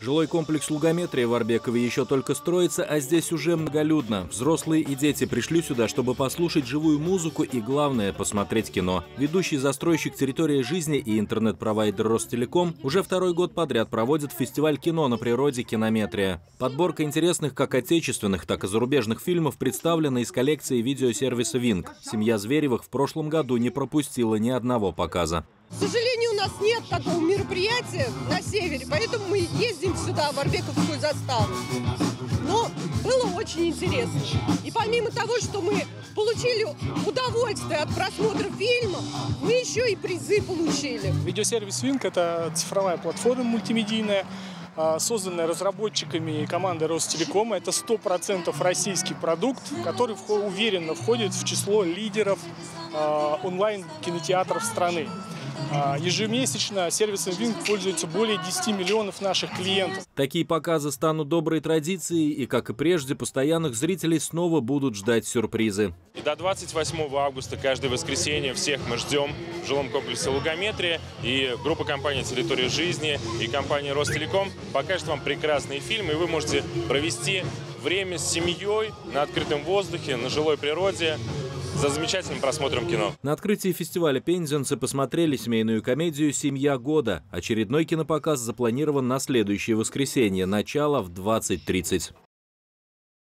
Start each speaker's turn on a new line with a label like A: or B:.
A: Жилой комплекс Лугометрия в Арбекове еще только строится, а здесь уже многолюдно. Взрослые и дети пришли сюда, чтобы послушать живую музыку и, главное, посмотреть кино. Ведущий застройщик территории жизни и интернет-провайдер Ростелеком уже второй год подряд проводит фестиваль кино на природе «Кинометрия». Подборка интересных как отечественных, так и зарубежных фильмов представлена из коллекции видеосервиса «Винг». Семья Зверевых в прошлом году не пропустила ни одного показа.
B: К сожалению, нас нет такого мероприятия на севере, поэтому мы ездим сюда, в Арбековскую заставу. Но было очень интересно. И помимо того, что мы получили удовольствие от просмотра фильма, мы еще и призы получили.
C: Видеосервис Винк – это цифровая платформа мультимедийная, а, созданная разработчиками и командой Ростелекома. Это 100% российский продукт, который уверенно входит в число лидеров а, онлайн-кинотеатров страны. А, ежемесячно сервисом Винг пользуется более 10 миллионов наших клиентов.
A: Такие показы станут доброй традицией, и, как и прежде, постоянных зрителей снова будут ждать сюрпризы.
D: И до 28 августа каждое воскресенье всех мы ждем в жилом комплексе «Лугометрия». И группа компании «Территория жизни» и компания «Ростелеком» покажет вам прекрасные фильмы, и вы можете провести время с семьей на открытом воздухе, на жилой природе, за замечательным просмотром кино.
A: На открытии фестиваля пензенцы посмотрели семейную комедию «Семья года». Очередной кинопоказ запланирован на следующее воскресенье, начало в 20.30.